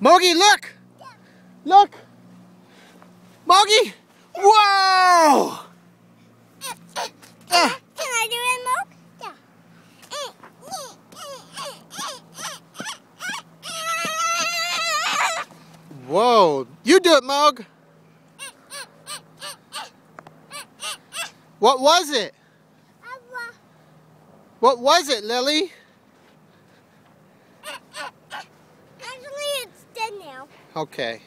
Mogi, look! Look! Mogi! Whoa! Can I do it? Yeah. Whoa! You do it, Mog! What was it? What was it, Lily? Okay.